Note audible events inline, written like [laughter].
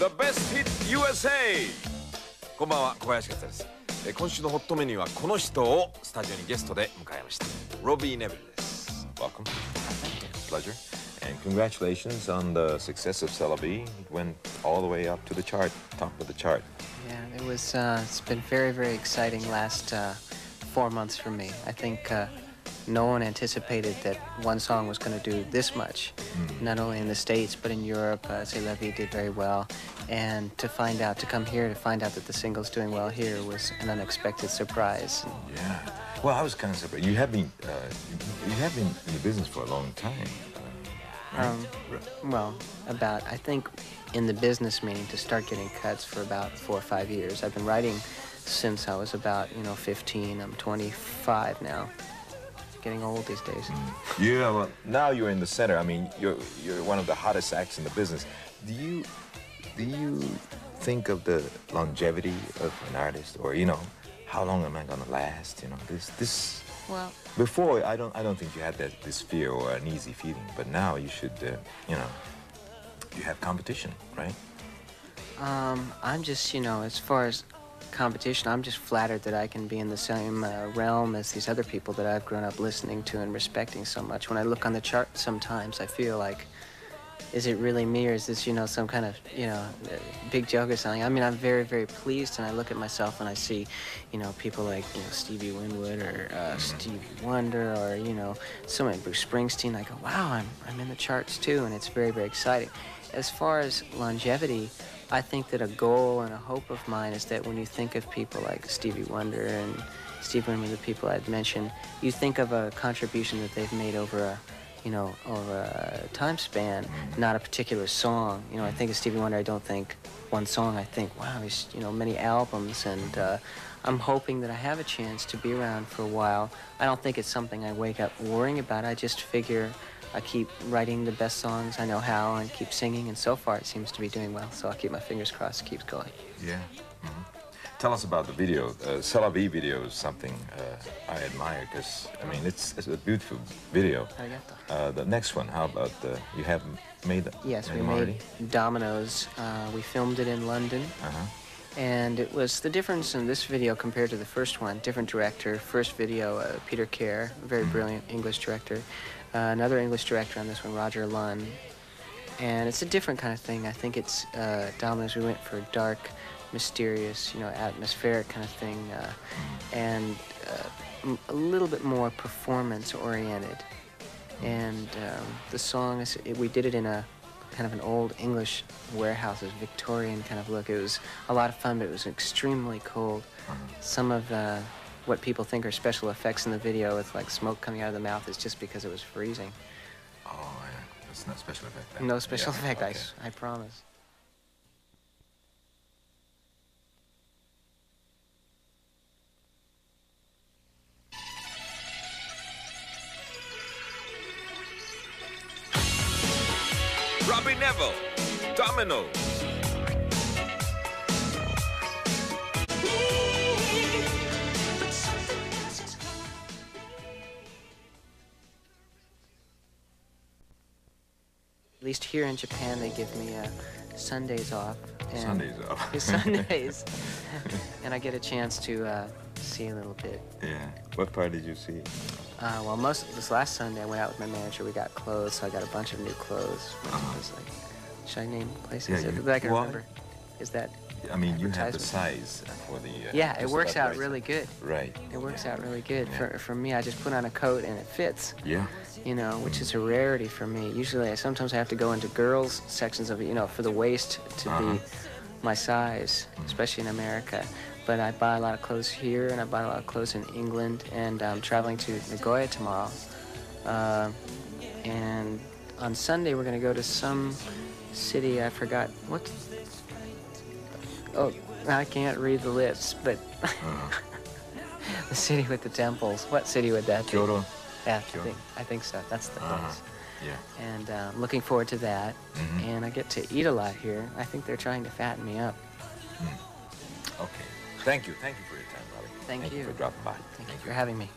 The Best Hit USA こんばんは小林克也です。え今週のホットメニューはこの人をスタジオにゲストで迎えました。ロビー・ネビルです。Welcome. Pleasure. And congratulations on the success of C'est La Vie It went all the way up to the chart top of the chart. Yeah, it was, uh, it's been very, very exciting last uh, four months for me. I think uh, no one anticipated that one song was going to do this much, not only in the states but in Europe. Uh, C'est La Vie did very well, and to find out, to come here to find out that the single's doing well here was an unexpected surprise. Yeah Well I was kind of surprised You have been uh, you have been in the business for a long time uh, right? Um, Well, about I think in the business meaning to start getting cuts for about four or five years. I've been writing since I was about you know 15. I'm 25 now. Getting old these days. Yeah, well, now you're in the center. I mean, you're you're one of the hottest acts in the business. Do you do you think of the longevity of an artist, or you know, how long am I gonna last? You know, this this Well, before I don't I don't think you had that this fear or an easy feeling, but now you should uh, you know you have competition, right? um, I'm just you know as far as competition, I'm just flattered that I can be in the same uh, realm as these other people that I've grown up listening to and respecting so much. When I look on the chart, sometimes I feel like. Is it really me, or is this, you know, some kind of, you know, big joke or something? I mean, I'm very, very pleased, and I look at myself and I see, you know, people like, you know, Stevie Winwood or uh, Stevie Wonder or, you know, someone Bruce Springsteen. I go, wow, I'm, I'm in the charts too, and it's very, very exciting. As far as longevity, I think that a goal and a hope of mine is that when you think of people like Stevie Wonder and Stevie Wonder, the people I'd mentioned, you think of a contribution that they've made over a, you know, over a time span, not a particular song. You know, I think of Stevie Wonder, I don't think one song. I think, wow, he's, you know, many albums, and uh, I'm hoping that I have a chance to be around for a while. I don't think it's something I wake up worrying about. I just figure I keep writing the best songs I know how and keep singing, and so far it seems to be doing well. So I'll keep my fingers crossed it keeps going. Yeah. Tell us about the video. Uh, video is something uh, I admire because I mean it's, it's a beautiful video. Uh, the next one, how about the, you have made Yes, made we made already? Dominoes. Uh, we filmed it in London. Uh-huh. And it was the difference in this video compared to the first one. Different director. First video, uh, Peter Care, very brilliant English director. Uh, another English director on this one, Roger Lunn. And it's a different kind of thing. I think it's uh, Dominoes. We went for dark, mysterious, you know, atmospheric kind of thing, uh, and uh, a little bit more performance oriented. And um, the song is it, we did it in a kind of an old English warehouse, a Victorian kind of look. It was a lot of fun, but it was extremely cold. Some of uh, what people think are special effects in the video with like smoke coming out of the mouth is just because it was freezing. Oh, yeah. It's not special effect. then. No special Yeah, effect, okay. I I, promise. Robbie Nevil, Dominoes. At least here in Japan, they give me uh, Sundays off. And Sundays off. [laughs] Sundays. and I get a chance to uh, see a little bit. Yeah. What part did you see? Uh, well, most this last Sunday, I went out with my manager. We got clothes, so I got a bunch of new clothes. Uh-huh. was like, should I name places Yeah, that- you- that I can well, remember? Is that? I mean, you have the size for the. Uh, Yeah, it works out really good. Right. It works yeah. out really good. Yeah. For, for me, I just put on a coat and it fits. Yeah. you know, which is a rarity for me. Usually, I sometimes I have to go into girls' sections of it, you know, for the waist to Uh-huh. be my size, especially in America. But I buy a lot of clothes here, and I buy a lot of clothes in England, and I'm traveling to Nagoya tomorrow. Uh, and on Sunday, we're going to go to some city, I forgot, what? Oh, I can't read the lips, but [laughs] the city with the temples. What city would that be? Kyoto. Yeah, I Kyoto. think, I think so. That's the Uh-huh. place. Yeah. And uh, I'm looking forward to that. Mhm. And I get to eat a lot here. I think they're trying to fatten me up. Okay. Thank you. Thank you for your time, Robbie. Thank you you. for dropping by. Thank you for having me.